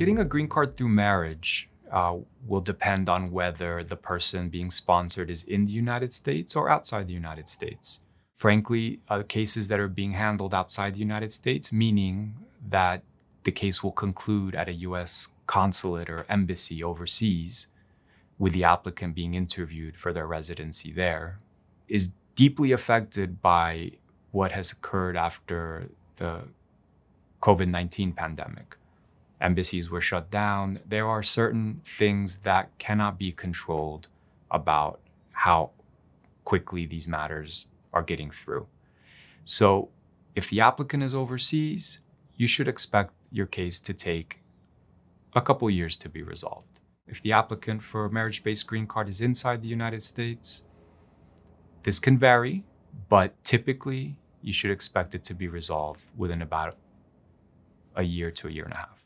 Getting a green card through marriage uh, will depend on whether the person being sponsored is in the United States or outside the United States. Frankly, uh, cases that are being handled outside the United States, meaning that the case will conclude at a US consulate or embassy overseas, with the applicant being interviewed for their residency there, is deeply affected by what has occurred after the COVID 19 pandemic embassies were shut down. There are certain things that cannot be controlled about how quickly these matters are getting through. So, if the applicant is overseas, you should expect your case to take a couple years to be resolved. If the applicant for a marriage based green card is inside the United States, this can vary, but typically you should expect it to be resolved within about a year to a year and a half.